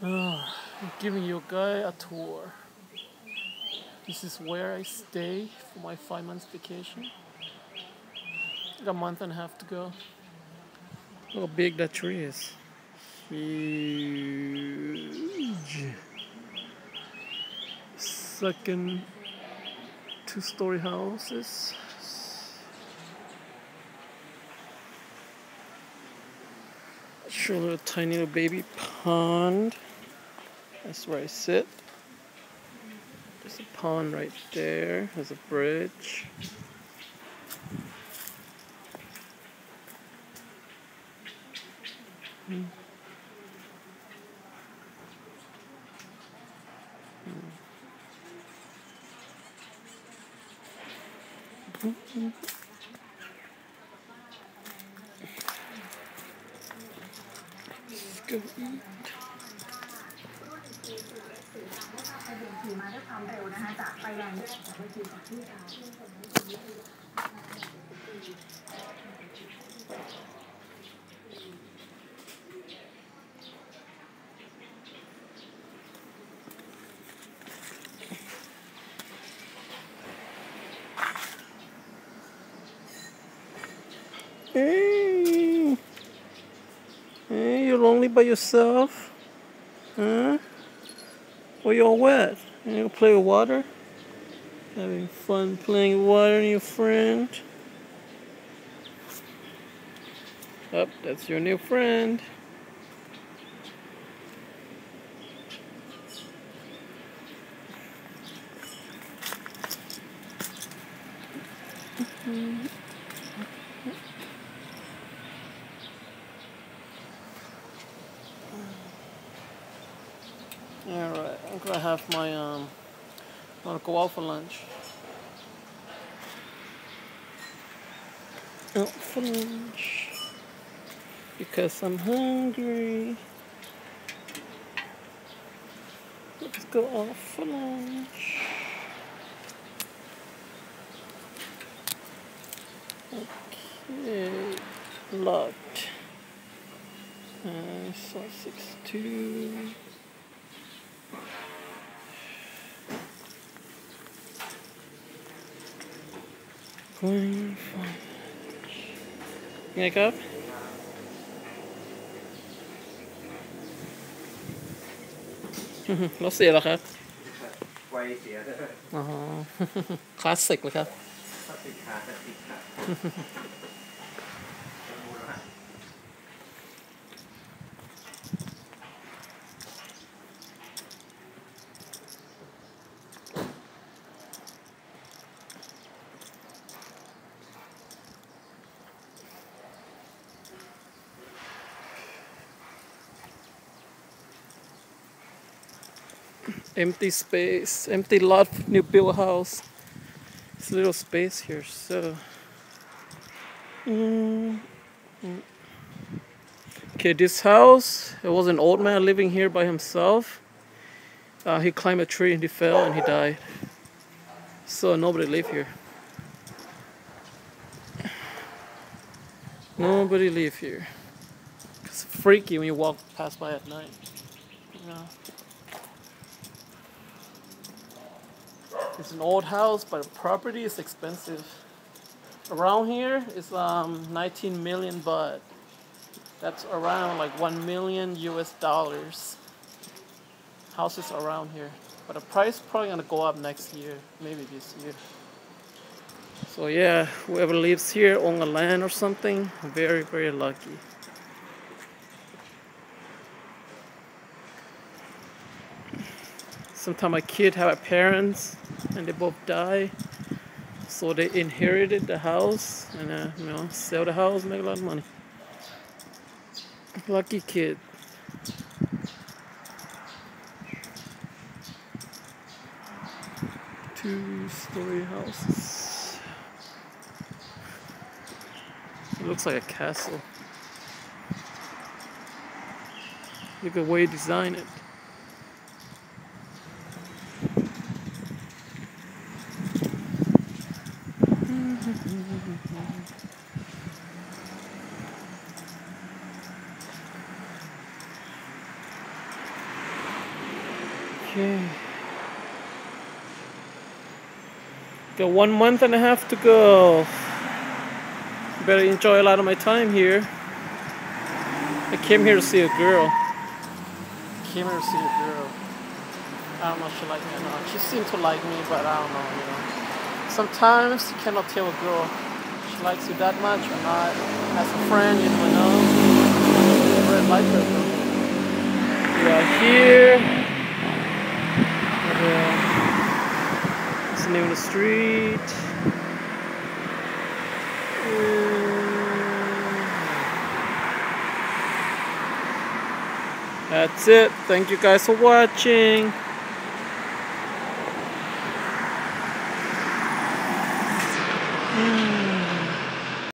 Giving you guy a tour. This is where I stay for my five months vacation. Got a month and a half to go. Look how big that tree is. Huge. Second two story houses. A little tiny little baby pond. That's where I sit. There's a pond right there. There's a bridge. Hmm. Hmm. Let's go eat. ขี่มาด้วยความเร็วนะคะจากไฟแดงแยกสามัคคีจากที่ร้าน Hey, hey, you're lonely by yourself? Huh? Well, you're all wet. You gonna play with water? Having fun playing with water and your friend? Up, that's your new friend. Mm-hmm. Alright, I'm gonna have my um wanna go out for lunch. Out for lunch. Because I'm hungry. Let's go out for lunch. Okay, locked. Uh, so six two. Going for lunch. ไงครับ รถเสียเหรอครับ ไวเสียด้วย อ๋อ คลาสสิกเลยครับ ถ้าติดขาดจะติดขา empty space, empty lot, new build house. It's a little space here, so. Mm, mm. Okay, this house, it was an old man living here by himself. Uh, he climbed a tree and he fell and he died. So nobody live here. Nobody live here. It's freaky when you walk past by at night. It's an old house, but the property is expensive. Around here is um 19 million baht. That's around like 1 million US dollars. Houses around here. But the price probably gonna go up next year, maybe this year. So yeah, whoever lives here on the land or something, very, very lucky. Sometimes my kid have a parents and they both die. So they inherited the house and uh, you know sell the house, make a lot of money. Lucky kid. Two story houses. It looks like a castle. Look at the way you design it. Okay. Got one month and a half to go. Better enjoy a lot of my time here. I came here to see a girl. Came here to see a girl. I don't know if she liked me or not. She seemed to like me, but I don't know, you know. Sometimes you cannot tell a girl she likes you that much or not. As a friend, you never know. You never like her. Yeah, here. The street? That's it. Thank you guys for watching.